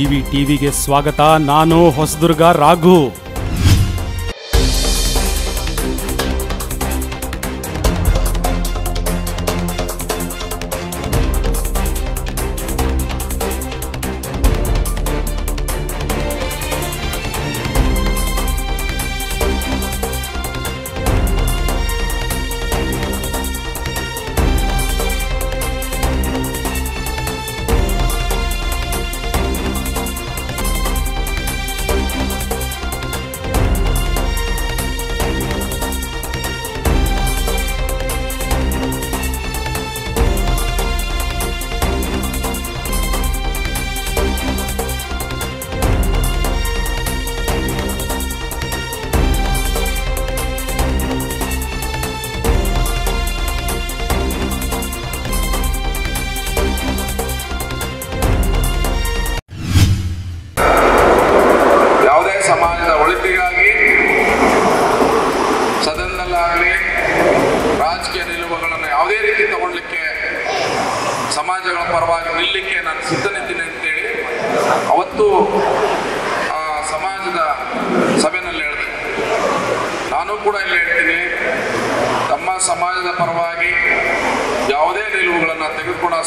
GV ಟಿವಿಗೆ ಸ್ವಾಗತ. ನಾನು ಹೊಸದುರ್ಗ ರಾಘು.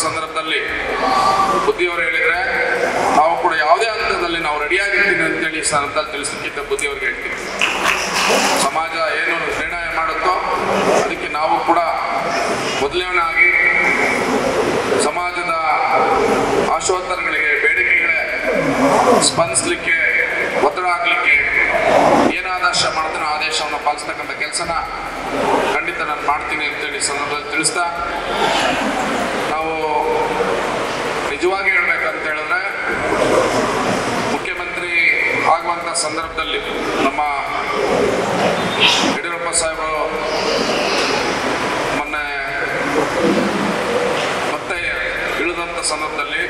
ಸಂದರ್ಭದಲ್ಲಿ ಬುದ್ಧಿಯವರು ಹೇಳಿದ್ರೆ, ನಾವು ಕೂಡ ಯಾವುದೇ ಹಂತದಲ್ಲಿ ನಾವು ರೆಡಿಯಾಗಿರ್ತೀನಿ ಅಂತೇಳಿ ಈ ಸಂದರ್ಭದಲ್ಲಿ ತಿಳಿಸಲಿಕ್ಕಿಂತ ಬುದ್ಧಿಯವ್ರಿಗೆ ಹೇಳ್ತೀವಿ ಸಮಾಜ ಏನು ನಿರ್ಣಯ ಮಾಡುತ್ತೋ ಅದಕ್ಕೆ ನಾವು ಕೂಡ ಮೊದಲನೇನಾಗಿ ಸಮಾಜದ ಆಶೋತ್ತರಗಳಿಗೆ, ಬೇಡಿಕೆಗಳೇ ಸ್ಪಂದಿಸಲಿಕ್ಕೆ, ಒತ್ತಡ ಹಾಕ್ಲಿಕ್ಕೆ ಏನು ಆದೇಶ ಮಾಡ್ತಾನೋ ಆದೇಶವನ್ನು ಪಾಲಿಸ್ತಕ್ಕಂಥ ಕೆಲಸನ ಖಂಡಿತ ನಾನು ಮಾಡ್ತೀನಿ ಅಂತೇಳಿ ಸಂದರ್ಭದಲ್ಲಿ ತಿಳಿಸ್ತಾ ನಾವು ನಿಜವಾಗಿ ಹೇಳ್ಬೇಕಂತ ಹೇಳಿದ್ರೆ ಮುಖ್ಯಮಂತ್ರಿ ಆಗುವಂಥ ಸಂದರ್ಭದಲ್ಲಿ ನಮ್ಮ ಯಡಿಯೂರಪ್ಪ ಸಾಹೇಬರು ಮೊನ್ನೆ ಮತ್ತೆ ಇಳಿದಂಥ ಸಂದರ್ಭದಲ್ಲಿ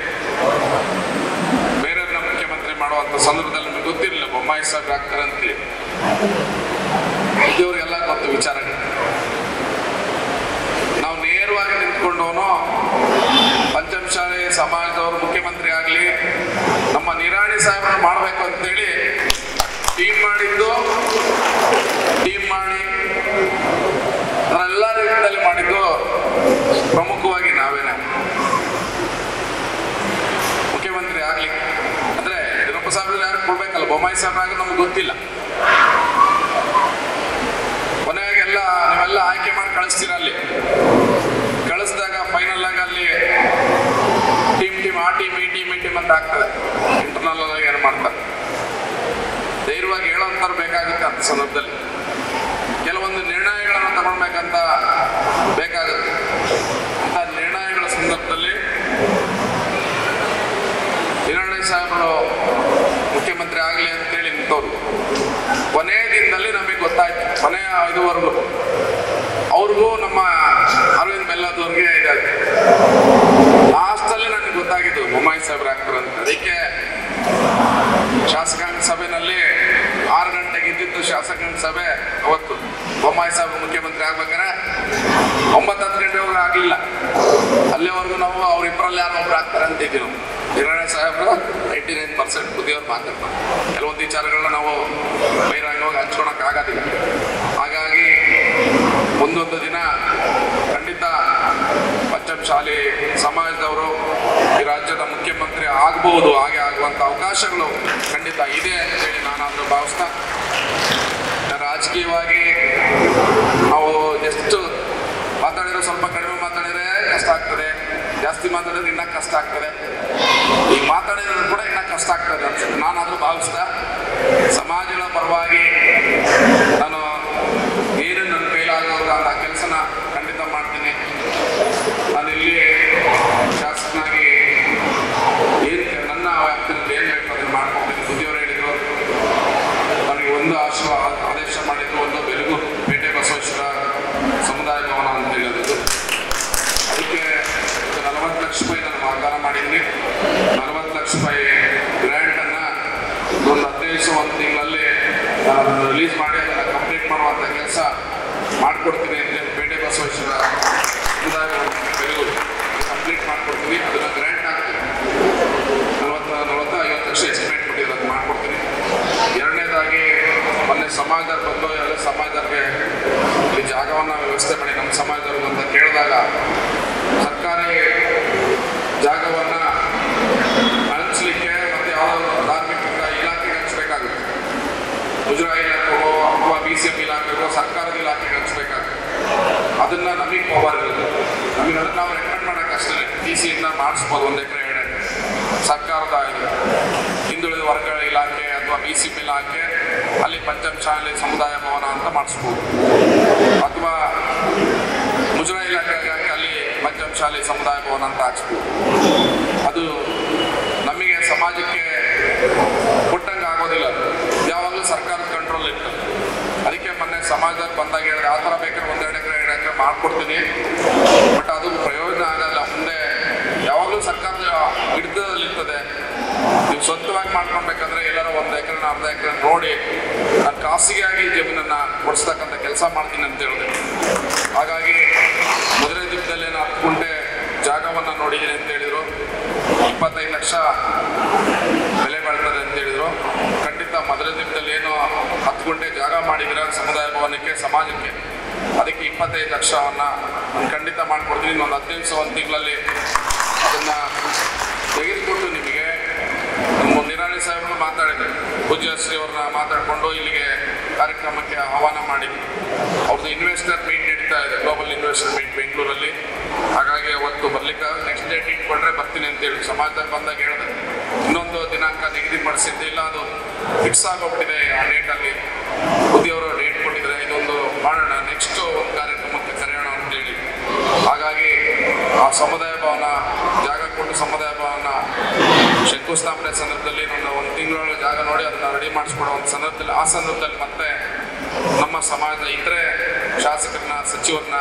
ಬೇರೆಯವ್ರನ್ನ ಮುಖ್ಯಮಂತ್ರಿ ಮಾಡುವಂಥ ಸಂದರ್ಭದಲ್ಲಿ ನಮಗೆ ಗೊತ್ತಿರಲಿಲ್ಲ ಬೊಮ್ಮಾಯಿ ಸಾಹೇಬ್ರು ಆಗ್ತಾರೆ ಅಂತೇಳಿ ಇದ್ದವ್ರಿಗೆಲ್ಲ ಗೊತ್ತು ವಿಚಾರಗಳು ನಾವು ನಿಂತ್ಕೊಂಡವನು ಪಂಚಮಶಾಲೆ ಸಮಾಜದವರು, ಮುಖ್ಯಮಂತ್ರಿ ಆಗಲಿ, ನಮ್ಮ ನಿರಾಣಿ ಸಾಹೇಬ್ರನ್ನ ಮಾಡಬೇಕು ಅಂತೇಳಿ ಟೀಮ್ ಮಾಡಿದ್ದು ಟೀಮ್ ಮಾಡಿ ಎಲ್ಲ ರೀತಿಯಲ್ಲಿ ಮಾಡಿದ್ದು ಪ್ರಮುಖವಾಗಿ ನಾವೇನೆ. ಮುಖ್ಯಮಂತ್ರಿ ಆಗ್ಲಿ. ಅಂದ್ರೆ ಯಡಿಯೂರಪ್ಪ ಸಾಹೇಬ್ರು ಯಾರು ಕೊಡ್ಬೇಕಲ್ಲ? ಬೊಮ್ಮಾಯಿ ಸಾಹೇಬ್ರಾಗ ನಮ್ಗೆ ಗೊತ್ತಿಲ್ಲ. ಕೊನೆಯಾಗೆಲ್ಲ ನೀವೆಲ್ಲ ಆಯ್ಕೆ ಮಾಡಿ ಕಳಿಸ್ತೀರ ಅಲ್ಲಿ ಕಳಿಸಿದಾಗ ಫೈನಲ್ ಆಗಿ ಅಲ್ಲಿ ಟೀಮ್ ಟೀಮ್ ಆ ಟೀಮ್ ಈ ಟೀಮ್ ಈ ಟೀಮ್ ಅಂತ ಆಗ್ತದೆ ಇಂಟರ್ನಲ್ ಆಗಿ ಏನು ಮಾಡ್ತಾರೆ ಧೈರ್ಯವಾಗಿ ಹೇಳೋಂಥವ್ರು ಬೇಕಾಗುತ್ತೆ ಅಂತ ಸಂದರ್ಭದಲ್ಲಿ ಕೆಲವೊಂದು ನಿರ್ಣಯಗಳನ್ನು ತಗೊಳ್ಬೇಕಂತ ಬೇಕಾಗುತ್ತೆ ಅಂತ ನಿರ್ಣಯಗಳ ಸಂದರ್ಭದಲ್ಲಿ ಹಿರಣ್ಯ ಸಾಹೇಬರು ಮುಖ್ಯಮಂತ್ರಿ ಆಗಲಿ ಅಂತೇಳಿ ನಿಂತವ್ರು ಕೊನೆಯ ದಿನದಲ್ಲಿ ನಮಗೆ ಗೊತ್ತಾಯ್ತು ಕೊನೆಯ ಇದುವರೆಗೂ ಅವ್ರಿಗೂ ನಮ್ಮ ಅರವಿಂದ್ ಬೆಲ್ಲದವ್ರಿಗೆ ಇದಾಯ್ತು ಲಾಸ್ಟಲ್ಲಿ ನನಗೆ ಗೊತ್ತಾಗಿದ್ದು ಬೊಮ್ಮಾಯಿ ಸಾಹೇಬ್ರು ಆಗ್ತಾರೆ ಅಂತ ಅದಕ್ಕೆ ಶಾಸಕಾಂಗ ಸಭೆಯಲ್ಲಿ ಆರು ಗಂಟೆಗೆ ಇದ್ದಿದ್ದು ಶಾಸಕಾಂಗ ಸಭೆ ಅವತ್ತು ಬೊಮ್ಮಾಯಿ ಸಾಹೇಬ್ ಮುಖ್ಯಮಂತ್ರಿ ಆಗ್ಬೇಕಾದ್ರೆ ಒಂಬತ್ತು ಹತ್ತು ಗಂಟೆವರೆಗೂ ಆಗಲಿಲ್ಲ ಅಲ್ಲಿವರೆಗೂ ನಾವು ಅವ್ರಿಬ್ಬರಲ್ಲಿ ಯಾರೋ ಒಬ್ರು ಆಗ್ತಾರೆ ಅಂತ ಇದ್ದೀವಿ ನಾವು ಹಿರಣ್ಯ ಸಾಹೇಬ್ರು ಏಯ್ಟಿ ನೈನ್ ಪರ್ಸೆಂಟ್ ಬುದ್ಧಿಯವ್ರು ಮಾತಾಡ್ತಾರೆ ಕೆಲವೊಂದು ವಿಚಾರಗಳನ್ನ ನಾವು ಬಹಿರಂಗವಾಗಿ ಹಂಚ್ಕೊಳಕ್ ಆಗೋದಿಲ್ಲ ಹಾಗಾಗಿ ಮುಂದೊಂದು ದಿನ ಖಂಡಿತ ಪಂಚಮಶಾಲಿ ಸಮಾಜದವರು ಈ ರಾಜ್ಯದ ಮುಖ್ಯಮಂತ್ರಿ ಆಗ್ಬೋದು, ಹಾಗೆ ಆಗುವಂಥ ಅವಕಾಶಗಳು ಖಂಡಿತ ಇದೆ ಅಂತೇಳಿ ನಾನಾದರೂ ಭಾವಿಸ್ತಾ ರಾಜಕೀಯವಾಗಿ ನಾವು ಎಷ್ಟು ಮಾತಾಡಿದ್ರೆ ಸ್ವಲ್ಪ ಕಡಿಮೆ ಮಾತಾಡಿದರೆ ಕಷ್ಟ ಆಗ್ತದೆ, ಜಾಸ್ತಿ ಮಾತಾಡಿದ್ರೆ ಇನ್ನೂ ಕಷ್ಟ ಆಗ್ತದೆ. ಈ ಮಾತಾಡಿದ್ರೆ ಕೂಡ ಇನ್ನೂ ಕಷ್ಟ ಆಗ್ತದೆ ಅನ್ಸುತ್ತೆ. ನಾನಾದರೂ ಭಾವಿಸ್ತಾ ಸಮಾಜಗಳ ಪರವಾಗಿ ಮಾಡಿಕೊಡ್ತೀನಿ ಪೇಟೆ ಬಸವೇಶ್ವರ ಕಂಪ್ಲೀಟ್ ಮಾಡಿಕೊಡ್ತೀವಿ ಅದನ್ನು ಗ್ರ್ಯಾಂಡ್ ಆಗ್ತೀವಿ ನಲವತ್ತ ನಲವತ್ತ, ಐವತ್ತು ಲಕ್ಷ ಎಸ್ಟಿಮೇಟ್ ಕೊಟ್ಟಿದ್ದು ಅದನ್ನು ಮಾಡಿಕೊಡ್ತೀನಿ. ಎರಡನೇದಾಗಿ ಮೊನ್ನೆ ಸಮಾಜದ ಬಂದು, ಎಲ್ಲ ಸಮಾಜದವ್ರಿಗೆ ಈ ಜಾಗವನ್ನು ವ್ಯವಸ್ಥೆ ಮಾಡಿ, ನಮ್ಮ ಸಮಾಜದವ್ರಿಗೆ ಅಂತ ಕೇಳಿದಾಗ, ಸರ್ಕಾರಿ ಜಾಗವನ್ನು ಹಂಚಲಿಕ್ಕೆ ಮತ್ತು ಯಾವುದೋ ಧಾರ್ಮಿಕ ಇಲಾಖೆಗೆ ಹಂಚಬೇಕಾಗುತ್ತೆ. ಮುಜರಾಯಿ ಇಲಾಖೆಗೋ, ಅಥವಾ ಬಿ ಸಿ ಎಂ ಇಲಾಖೆಗೋ, ಸರ್ಕಾರದ ಇಲಾಖೆ ಪವರ್ ಇರುತ್ತೆ ನಮಗೆ ಅದನ್ನು ನಾವು ರೆಕಮೆಂಡ್ ಮಾಡೋಕೆ ಅಷ್ಟೇ ಸಿ ಸಿಯಿಂದ ಮಾಡಿಸ್ಬೋದು ಒಂದು ಎಕರೆ ಎರಡು ಸರ್ಕಾರದ ಹಿಂದುಳಿದ ವರ್ಗಗಳ ಇಲಾಖೆ ಅಥವಾ ಬಿ ಸಿ ಪಿ ಇಲಾಖೆ ಅಲ್ಲಿ ಪಂಚಮ ಶಾಲೆ ಸಮುದಾಯ ಭವನ ಅಂತ ಮಾಡಿಸ್ಬೋದು. ಅಥವಾ ಮುಜರಾಯಿ ಇಲಾಖೆಗಾಗಿ ಅಲ್ಲಿ ಪಂಚಮ ಶಾಲೆ ಸಮುದಾಯ ಭವನ ಅಂತ ಹಾಕ್ಸ್ಬೋದು. ಅದು ನಮಗೆ ಸಮಾಜಕ್ಕೆ ಕೊಟ್ಟಂಗೆ ಆಗೋದಿಲ್ಲ. ಯಾವಾಗಲೂ ಸರ್ಕಾರದ ಕಂಟ್ರೋಲ್ ಇರ್ತದೆ. ಅದಕ್ಕೆ ಮೊನ್ನೆ ಸಮಾಜದಲ್ಲಿ ಬಂದಾಗ ಹೇಳಿದ್ರೆ ಆ ಥರ ಬೇಕಾದ್ರೆ ಮಾಡ್ಕೊಡ್ತೀನಿ ಬಟ್ ಅದು ಪ್ರಯೋಜನ ಆಗಲ್ಲ. ಮುಂದೆ ಯಾವಾಗಲೂ ಸರ್ಕಾರದ ಹಿಡಿತದಲ್ಲಿರ್ತದೆ. ನೀವು ಸ್ವಂತವಾಗಿ ಮಾಡ್ಕೊಳ್ಬೇಕಂದ್ರೆ ಎಲ್ಲರೂ ಒಂದು ಎಕರೆ ಅರ್ಧ ಎಕರೆ ನೋಡಿ ನಾನು ಖಾಸಗಿಯಾಗಿ ಜಮೀನನ್ನು ಕೊಡಿಸ್ತಕ್ಕಂಥ ಕೆಲಸ ಮಾಡ್ತೀನಿ ಅಂತ ಹೇಳಿದೆ. ಹಾಗಾಗಿ ಮೊದಲನೇ ದಿನದಲ್ಲಿ ನಾನು ಗುಂಟೆ ಜಾಗವನ್ನು ನೋಡಿದ್ದೀನಿ ಅಂತ ಹೇಳಿದರು. ಇಪ್ಪತ್ತೈದು ಲಕ್ಷ ಬೆಲೆ ಬಾಳ್ತದೆ ಅಂತ ಹೇಳಿದರು. ಖಂಡಿತ ಮೊದಲ ದಿನದಲ್ಲಿ ಏನು ಗುಂಟೆ ಜಾಗ ಮಾಡಿದ್ರೆ ಸಮುದಾಯ ಭವನಕ್ಕೆ, ಸಮಾಜಕ್ಕೆ. ಅದಕ್ಕೆ ಇಪ್ಪತ್ತೈದು ಲಕ್ಷವನ್ನು ನಾನು ಖಂಡಿತ ಮಾಡಿಕೊಡ್ತೀನಿ. ಇನ್ನೊಂದು ಹದಿನೈದು ನಿಮಿಷ ಒಂದು ತಿಂಗಳಲ್ಲಿ ಅದನ್ನು ತೆಗೆದುಕೊಟ್ಟು ನಿಮಗೆ ನಮ್ಮ ನಿರಾಣಿ ಸಾಹೇಬರು ಮಾತಾಡಿದ್ರು. ಪೂಜ್ಯ ಶ್ರೀ ಅವ್ರನ್ನ ಮಾತಾಡಿಕೊಂಡು ಇಲ್ಲಿಗೆ ಕಾರ್ಯಕ್ರಮಕ್ಕೆ ಆಹ್ವಾನ ಮಾಡಿದ್ವಿ ಅವ್ರದ್ದು ಇನ್ವೆಸ್ಟರ್ ಮೀಟ್ ನಡೀತಾ ಇದೆ ಗ್ಲೋಬಲ್ ಇನ್ವೆಸ್ಟರ್ ಮೀಟ್ ಬೆಂಗಳೂರಲ್ಲಿ. ಹಾಗಾಗಿ ಅವತ್ತು ಬರ್ಲಿಕ್ಕೆ ನೆಕ್ಸ್ಟ್ ಡೇಟ್ ಇಟ್ಕೊಂಡ್ರೆ ಬರ್ತೀನಿ ಅಂತೇಳಿ ಸಮಾಜದಲ್ಲಿ ಬಂದಾಗ ಹೇಳಿದೆ ಇನ್ನೊಂದು ದಿನಾಂಕ ನಿಗದಿ ಪಡಿಸಿದ್ದಿಲ್ಲ ಅದು ಫಿಕ್ಸ್ ಆಗೋಗ್ಬಿಟ್ಟಿದೆ ಆ ಡೇಟಲ್ಲಿ ಬುದ್ಧಿಯವರು ಡೇಟ್ ಕೊಟ್ಟಿದ್ದಾರೆ ಇದೊಂದು ಮಾಡೋಣ ನೆಕ್ಸ್ಟ್ ಒಂದು ಕಾರ್ಯಕ್ರಮಕ್ಕೆ ಕರೆಯೋಣ ಅಂತೇಳಿ ಹಾಗಾಗಿ ಆ ಸಮುದಾಯ ಭವನ ಜಾಗ ಕೊಟ್ಟು ಸಮುದಾಯ ಭವನ ಶಂಕುಸ್ಥಾಪನೆ ಸಂದರ್ಭದಲ್ಲಿ ನನ್ನ ಒಂದು ತಿಂಗಳೊಳಗೆ ಜಾಗ ನೋಡಿ ಅದನ್ನ ರೆಡಿ ಮಾಡಿಸ್ಕೊಡೋ ಒಂದು ಸಂದರ್ಭದಲ್ಲಿ ಆ ಸಂದರ್ಭದಲ್ಲಿ ಮತ್ತೆ ನಮ್ಮ ಸಮಾಜದ ಇತರೆ ಶಾಸಕರನ್ನ, ಸಚಿವರನ್ನ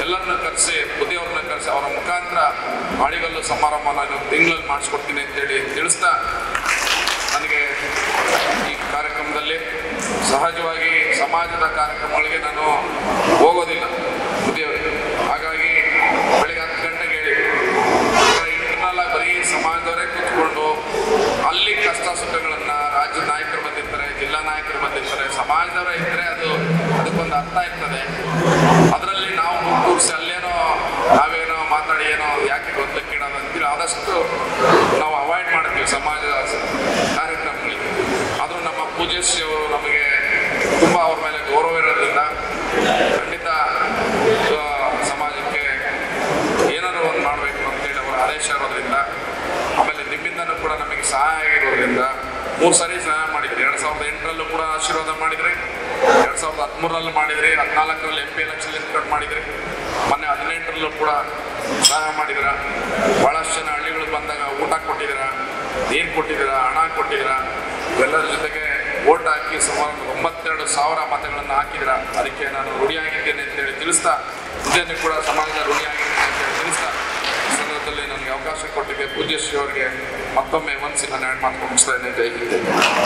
ಎಲ್ಲರನ್ನ ಕರೆಸಿ ಬುದ್ಧಿಯವ್ರನ್ನ ಕರೆಸಿ ಅವರ ಮುಖಾಂತರ ಮಾಡಿಗಲ್ಲು ಸಮಾರಂಭ ನಾನು ತಿಂಗಳಲ್ಲಿ ಮಾಡಿಸ್ಕೊಡ್ತೀನಿ ಅಂತೇಳಿ ತಿಳಿಸ್ತಾ ನನಗೆ ಈ ಕಾರ್ಯಕ್ರಮದಲ್ಲಿ ಸಹಜವಾಗಿ ಅವರು ನಮಗೆ ತುಂಬ ಅವ್ರ ಮೇಲೆ ಗೌರವ ಇರೋದ್ರಿಂದ ಖಂಡಿತ ಸಮಾಜಕ್ಕೆ ಏನಾದರೂ ಒಂದು ಮಾಡಬೇಕು ಅಂತೇಳಿ ಅವರ ಆದೇಶ ಇರೋದ್ರಿಂದ, ಆಮೇಲೆ ನಿಮ್ಮಿಂದನೂ ಕೂಡ ನಮಗೆ ಸಹಾಯ ಆಗಿರೋದ್ರಿಂದ ಮೂರು ಸಾರಿ ಸಹಾಯ ಮಾಡಿದ್ರಿ. ಎರಡು ಸಾವಿರದ ಎಂಟರಲ್ಲೂ ಕೂಡ ಆಶೀರ್ವಾದ ಮಾಡಿದ್ರಿ. ಎರಡು ಸಾವಿರದ ಹದಿಮೂರರಲ್ಲಿ ಮಾಡಿದ್ರಿ. ಹದಿನಾಲ್ಕರಲ್ಲಿ ಎಂ ಪಿ ಎಲೆಕ್ಷನ್ ಕಟ್ ಮಾಡಿದ್ರಿ. ಮೊನ್ನೆ ಹದಿನೆಂಟರಲ್ಲೂ ಕೂಡ ಸಹಾಯ ಮಾಡಿದ್ರ. ಭಾಳಷ್ಟು ಜನ ಹಳ್ಳಿಗಳು ಬಂದಾಗ ಊಟ ಕೊಟ್ಟಿದ್ದೀರ, ನೀರು ಕೊಟ್ಟಿದ್ದೀರ, ಹಣ ಕೊಟ್ಟಿದ್ರ ಇವೆಲ್ಲರ ಜೊತೆಗೆ ಓಟ್ ಹಾಕಿ ಸುಮಾರು ಒಂಬತ್ತೆರಡು ಸಾವಿರ ಮತಗಳನ್ನು ಹಾಕಿದ್ರ ಅದಕ್ಕೆ ನಾನು ಋಣಿಯಾಗಿದ್ದೇನೆ ಅಂತೇಳಿ ತಿಳಿಸ್ತಾ ಇದನ್ನು ಕೂಡ ಸಮಾಜದ ಋಣಿಯಾಗಿದ್ದೇನೆ ಅಂತೇಳಿ ತಿಳಿಸ್ತಾ, ಈ ಸಂದರ್ಭದಲ್ಲಿ ನನಗೆ ಅವಕಾಶ ಕೊಟ್ಟಿದ್ದೆ. ಪೂಜ್ಯಶ್ರೀ ಅವರಿಗೆ ಮತ್ತೊಮ್ಮೆ ಮನಸ್ಸಿನ ನಾನು ಮಾತು ಮುಗಿಸ್ತಾ ಇದ್ದೇನೆ. ಜೈ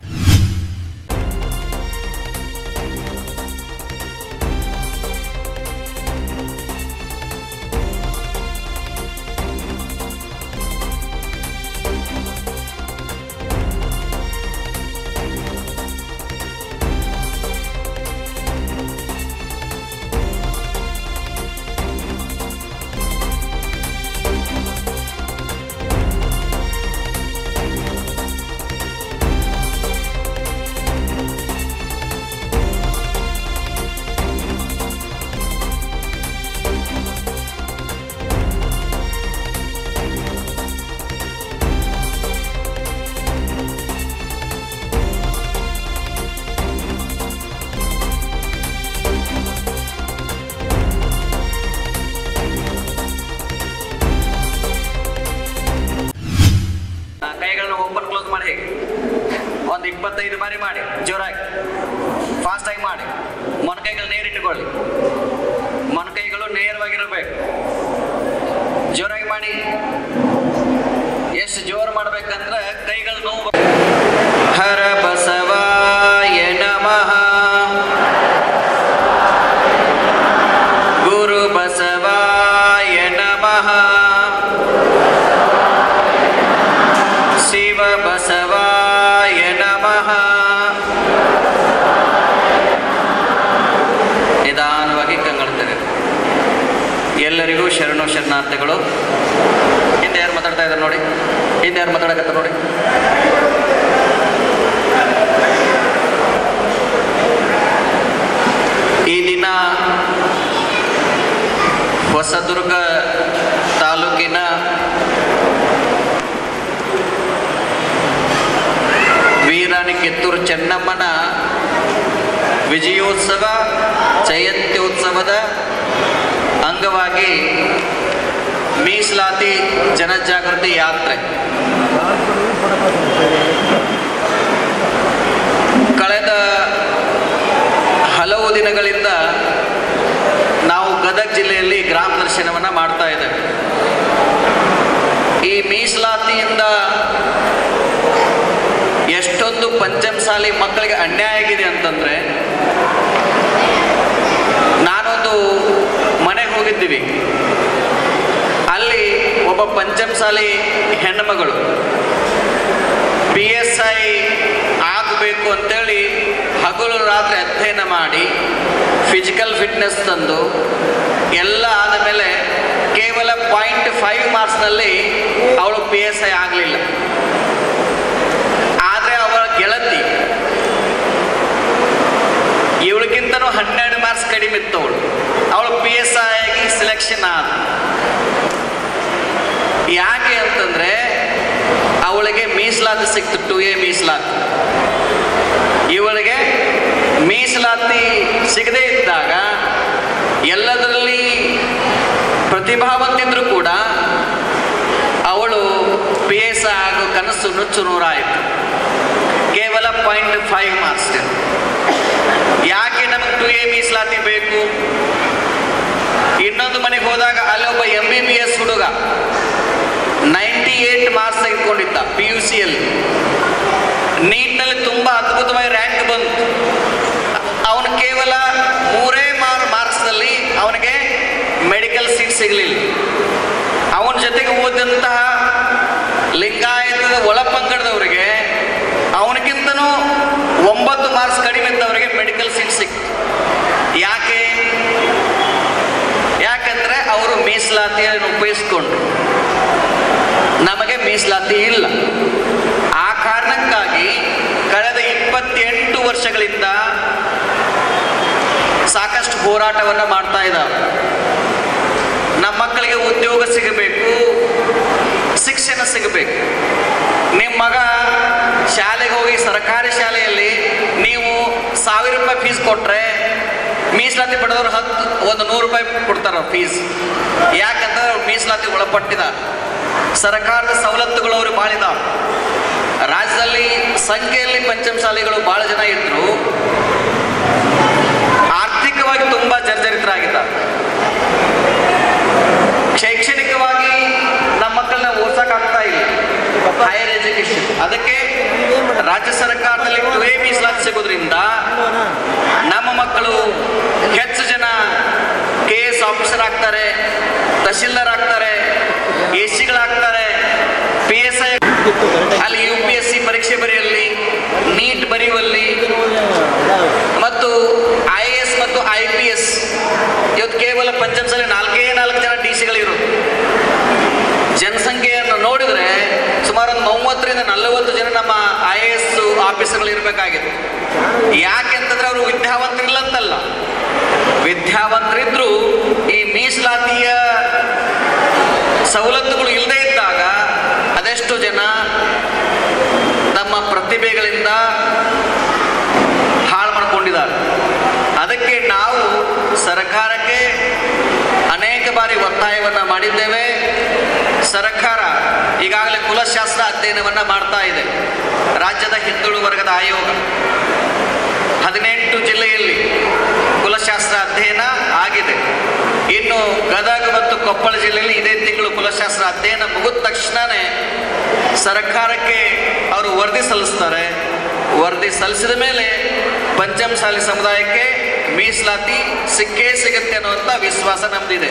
ಮಿಕ್ಕಿದ ಯಾರು ಮಾತಾಡಕತ್ತ ನೋಡಿ. ಈ ದಿನ ಹೊಸದುರ್ಗ ತಾಲೂಕಿನ ವೀರಾಣಿ ಕಿತ್ತೂರು ಚೆನ್ನಮ್ಮನ ವಿಜಯೋತ್ಸವ ಜಯಂತ್ಯೋತ್ಸವದ ಅಂಗವಾಗಿ ಮೀಸಲಾತಿ ಜನಜಾಗೃತಿ ಯಾತ್ರೆ. ಕಳೆದ ಹಲವು ದಿನಗಳಿಂದ ನಾವು ಗದಗ ಜಿಲ್ಲೆಯಲ್ಲಿ ಗ್ರಾಮ ದರ್ಶನವನ್ನು ಮಾಡ್ತಾ ಇದ್ದೇವೆ. ಈ ಮೀಸಲಾತಿಯಿಂದ ಎಷ್ಟೊಂದು ಪಂಚಮಸಾಲಿ ಮಕ್ಕಳಿಗೆ ಅನ್ಯಾಯ ಆಗಿದೆ ಅಂತಂದರೆ, ನಾನೊಂದು ಮನೆಗೆ ಹೋಗಿದ್ದೀವಿ. ಒಬ್ಬ ಪಂಚಮಸಾಲಿ ಹೆಣ್ಣುಮಗಳು. ಪಿ ಎಸ್ ಐ ಆಗಬೇಕು ಅಂತೇಳಿ ಹಗಲು ರಾತ್ರಿ ಅಧ್ಯಯನ ಮಾಡಿ ಫಿಸಿಕಲ್ ಫಿಟ್ನೆಸ್ ತಂದು, ಎಲ್ಲ ಆದ ಮೇಲೆ ಕೇವಲ ಪಾಯಿಂಟ್ ಫೈವ್ ಮಾರ್ಕ್ಸ್ನಲ್ಲಿ ಅವಳು ಪಿ ಎಸ್ ಐ ಆಗಲಿಲ್ಲ. ಆದರೆ ಅವಳ ಗೆಳತಿ, ಇವಳಿಗಿಂತನೂ ಹನ್ನೆರಡು ಮಾರ್ಕ್ಸ್ ಕಡಿಮೆ ಇತ್ತು ಅವಳು ಅವಳು ಪಿ ಎಸ್ ಐ ಆಗಿ ಸೆಲೆಕ್ಷನ್ ಆದ. ಯಾಕೆ ಅಂತಂದ್ರೆ ಅವಳಿಗೆ ಮೀಸಲಾತಿ ಸಿಕ್ತು ಟು ಎ ಮೀಸಲಾತಿ. ಇವಳಿಗೆ ಮೀಸಲಾತಿ ಸಿಗದೇ ಇದ್ದಾಗ ಎಲ್ಲದರಲ್ಲಿ ಪ್ರತಿಭಾವಂತಿದ್ರು ಕೂಡ ಅವಳು ಪಿ ಎಸ್ ಆಗೋ ಕನಸು ನುಚ್ಚು ನೂರಾಯಿತು. ಕೇವಲ ಪಾಯಿಂಟ್ ಫೈವ್ ಮಾರ್ಕ್ಸ್ ಯಾಕೆ ನಮಗೆ ಟು ಎ ಮೀಸಲಾತಿ ಬೇಕು? ಇನ್ನೊಂದು ಮನೆಗೆ ಹೋದಾಗ ಅಲ್ಲೊಬ್ಬ ಎಂ ಬಿ ಬಿ ಎಸ್ ಹುಡುಗ. ತೆಗೆದುಕೊಂಡಿದ್ದ ಪಿ ಯು ಸಿಯಲ್ಲಿ ನೀಟ್ನಲ್ಲಿ ತುಂಬ ಅದ್ಭುತವಾಗಿ ರ್ಯಾಂಕ್ ಬಂತು. ಅವನು ಕೇವಲ ಮೂರೇ ಮಾರ್ ಮಾರ್ಕ್ಸ್ನಲ್ಲಿ ಅವನಿಗೆ ಮೆಡಿಕಲ್ ಸೀಟ್ ಸಿಗಲಿಲ್ಲ. ಅವನ ಜೊತೆಗೆ ಓದಿದಂತಹ ಲಿಂಗಾಯತದ ಒಳಪಂಗಡದವರಿಗೆ ಅವನಿಗಿಂತನೂ ಒಂಬತ್ತು ಮಾರ್ಕ್ಸ್ ಕಡಿಮೆ ಇದ್ದವರಿಗೆ ಮೆಡಿಕಲ್ ಸೀಟ್ ಸಿಕ್ತು. ಯಾಕೆ? ಯಾಕಂದ್ರೆ ಅವರು ಮೀಸಲಾತಿಯನ್ನು ಉಪಯೋಗಿಸ್ಕೊಂಡ್ರು. ಮೀಸಲಾತಿ ಇಲ್ಲ. ಆ ಕಾರಣಕ್ಕಾಗಿ ಕಳೆದ ಇಪ್ಪತ್ತೆಂಟು ವರ್ಷಗಳಿಂದ ಸಾಕಷ್ಟು ಹೋರಾಟವನ್ನು ಮಾಡ್ತಾ ಇದ್ದಾರೆ. ನಮ್ಮ ಮಕ್ಕಳಿಗೆ ಉದ್ಯೋಗ ಸಿಗಬೇಕು, ಶಿಕ್ಷಣ ಸಿಗಬೇಕು. ನಿಮ್ಮ ಮಗ ಶಾಲೆಗೆ ಹೋಗಿ ಸರ್ಕಾರಿ ಶಾಲೆಯಲ್ಲಿ ನೀವು ಸಾವಿರ ರೂಪಾಯಿ ಫೀಸ್ ಕೊಟ್ಟರೆ ಮೀಸಲಾತಿ ಪಡೆದವರು ಹತ್ತು, ಒಂದು ನೂರು ರೂಪಾಯಿ ಕೊಡ್ತಾರ ಫೀಸ್ ಯಾಕಂದ್ರೆ ಮೀಸಲಾತಿ ಒಳಪಟ್ಟಿದ ಸರ್ಕಾರದ ಸವಲತ್ತುಗಳು ಅವರು ಬಾಳಿದಾವೆ ರಾಜ್ಯದಲ್ಲಿ ಸಂಖ್ಯೆಯಲ್ಲಿ ಪಂಚಮಶಾಲೆಗಳು ಭಾಳ ಜನ ಇದ್ರು. ಆರ್ಥಿಕವಾಗಿ ತುಂಬ ಜರ್ಜರಿತರಾಗಿದ್ದಾರೆ. ಶೈಕ್ಷಣಿಕವಾಗಿ ನಮ್ಮ ಮಕ್ಕಳನ್ನ ಓದ್ಸೋಕ್ಕಾಗ್ತಾ ಇಲ್ಲ. ಹೈಯರ್ ಎಜುಕೇಶನ್ ಅದಕ್ಕೆ ರಾಜ್ಯ ಸರ್ಕಾರದಲ್ಲಿ ಎ ಮೀಸಲಾತಿ ಸಿಗೋದ್ರಿಂದ ನಮ್ಮ ಮಕ್ಕಳು ಹೆಚ್ಚು ಜನ ಕೆ ಎಸ್ ಆಫೀಸರ್ ಆಗ್ತಾರೆ, ತಹಶೀಲ್ದಾರ್ ಆಗ್ತಾರೆ ಎ ಸಿಗಳಾಗ್ತಾರೆ ಪಿ ಎಸ್ ಐ ಅಲ್ಲಿ ಯು ಪಿ ಎಸ್ ಸಿ ಪರೀಕ್ಷೆ ಬರೆಯಲ್ಲಿ ನೀಟ್ ಬರೆಯುವಲ್ಲಿ ಮತ್ತು ಐ ಎ ಎಸ್ ಮತ್ತು ಐ ಪಿ ಎಸ್ ಇವತ್ತು ಕೇವಲ ಪಂಚಮಸಾಲಿ ನಾಲ್ಕೇ ನಾಲ್ಕು ಜನ ಡಿ ಸಿಗಳಿರೋದು ಜನಸಂಖ್ಯೆಯನ್ನು ನೋಡಿದರೆ ಸುಮಾರು ಒಂದು ಮೂವತ್ತರಿಂದ ನಲವತ್ತು ಜನ ನಮ್ಮ ಐ ಎ ಎಸ್ ಇರಬೇಕಾಗಿದೆ ಯಾಕೆ ಅಂತಂದ್ರೆ ಅವರು ವಿದ್ಯಾವಂತರಿಲ್ಲ ಅಂತಲ್ಲ ವಿದ್ಯಾವಂತರಿದ್ರು ಈ ಮೀಸಲಾತಿಯ ಸವಲತ್ತುಗಳು ಇಲ್ಲದೆ ಇದ್ದಾಗ ಅದೆಷ್ಟು ಜನ ತಮ್ಮ ಪ್ರತಿಭೆಗಳಿಂದ ಹಾಳು ಮಾಡಿಕೊಂಡಿದ್ದಾರೆ. ಅದಕ್ಕೆ ನಾವು ಸರ್ಕಾರಕ್ಕೆ ಅನೇಕ ಬಾರಿ ಒತ್ತಾಯವನ್ನು ಮಾಡಿದ್ದೇವೆ. ಸರ್ಕಾರ ಈಗಾಗಲೇ ಕುಲಶಾಸ್ತ್ರ ಅಧ್ಯಯನವನ್ನು ಮಾಡ್ತಾ ಇದೆ. ರಾಜ್ಯದ ಹಿಂದುಳು ವರ್ಗದ ಆಯೋಗ. ಹದಿನೆಂಟು ಜಿಲ್ಲೆಯಲ್ಲಿ ಕುಲಶಾಸ್ತ್ರ ಅಧ್ಯಯನ ಆಗಿದೆ. ಇನ್ನು ಗದಗ ಮತ್ತು ಕೊಪ್ಪಳ ಜಿಲ್ಲೆಯಲ್ಲಿ ಇದೇ ತಿಂಗಳು ಕುಲಶಾಸ್ತ್ರ ಅಧ್ಯಯನ ಮುಗಿದ ತಕ್ಷಣವೇ ಸರ್ಕಾರಕ್ಕೆ ಅವರು ವರದಿ ಸಲ್ಲಿಸ್ತಾರೆ. ವರದಿ ಸಲ್ಲಿಸಿದ ಮೇಲೆ ಪಂಚಮಸಾಲಿ ಸಮುದಾಯಕ್ಕೆ ಮೀಸಲಾತಿ ಸಿಕ್ಕೇ ಸಿಗುತ್ತೆ ಅನ್ನುವಂಥ ವಿಶ್ವಾಸ ನಮ್ದಿದೆ.